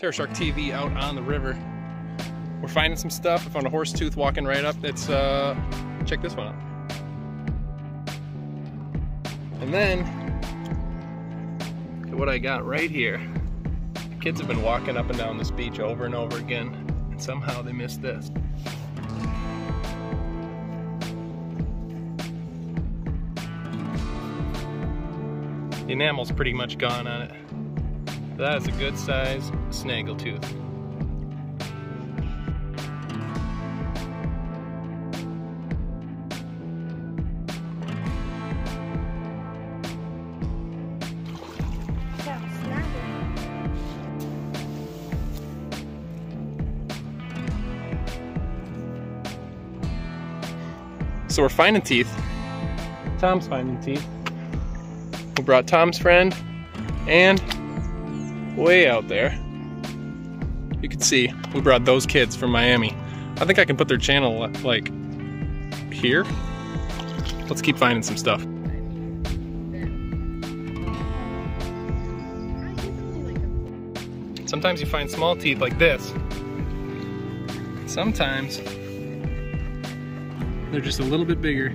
Terra Shark TV out on the river. We're finding some stuff. I found a horse tooth walking right up. It's, uh, check this one out. And then, look at what I got right here. The kids have been walking up and down this beach over and over again, and somehow they missed this. The enamel's pretty much gone on it. That is a good size snaggletooth. So we're finding teeth. Tom's finding teeth. We brought Tom's friend and way out there, you can see we brought those kids from Miami. I think I can put their channel like here. Let's keep finding some stuff. Sometimes you find small teeth like this. Sometimes they're just a little bit bigger.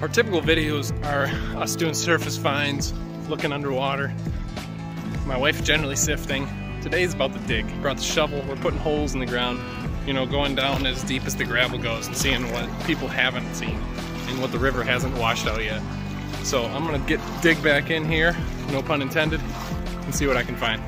Our typical videos are us doing surface finds, looking underwater. My wife generally sifting. Today's about the dig. Brought the shovel, we're putting holes in the ground, you know, going down as deep as the gravel goes and seeing what people haven't seen and what the river hasn't washed out yet. So I'm gonna get dig back in here, no pun intended, and see what I can find.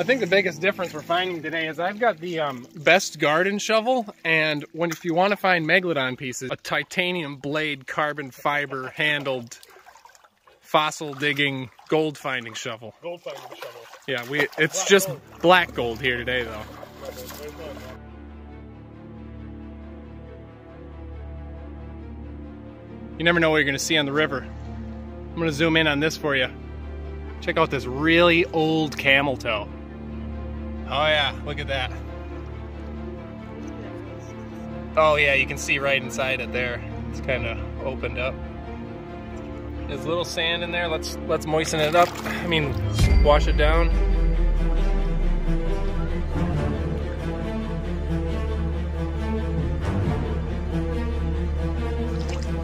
I think the biggest difference we're finding today is I've got the um, best garden shovel, and when if you want to find megalodon pieces, a titanium blade, carbon fiber handled, fossil digging, gold finding shovel. Gold finding shovel. Yeah, we it's black just gold. black gold here today though. You never know what you're gonna see on the river. I'm gonna zoom in on this for you. Check out this really old camel toe. Oh yeah, look at that. Oh yeah, you can see right inside it there. It's kind of opened up. There's a little sand in there. Let's let's moisten it up. I mean, wash it down.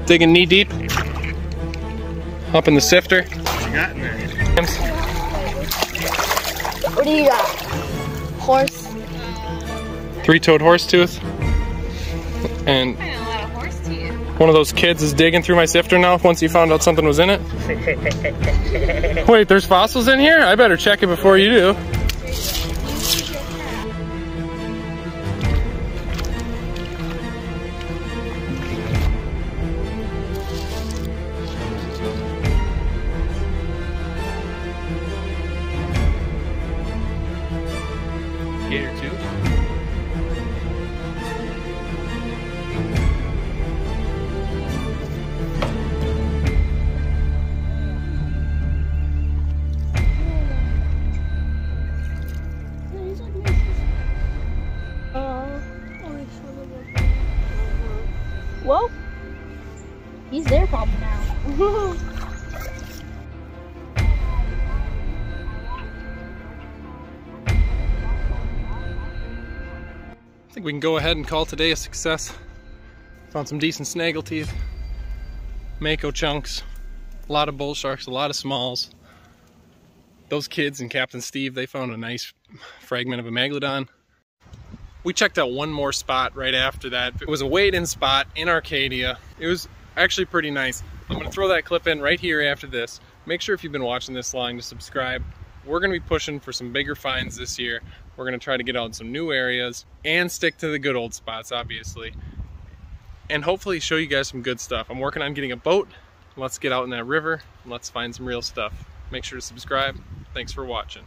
Digging knee deep. Up in the sifter. What you got in there? What do you got? Horse. Three-toed horse tooth. And one of those kids is digging through my sifter now once he found out something was in it. Wait, there's fossils in here? I better check it before you do. Gator too. Well, he's their problem now. think we can go ahead and call today a success. Found some decent snaggle teeth, mako chunks, a lot of bull sharks, a lot of smalls. Those kids and Captain Steve, they found a nice fragment of a megalodon. We checked out one more spot right after that. It was a wade-in spot in Arcadia. It was actually pretty nice. I'm gonna throw that clip in right here after this. Make sure if you've been watching this long to subscribe. We're gonna be pushing for some bigger finds this year. We're gonna try to get out in some new areas and stick to the good old spots, obviously. And hopefully show you guys some good stuff. I'm working on getting a boat. Let's get out in that river. Let's find some real stuff. Make sure to subscribe. Thanks for watching.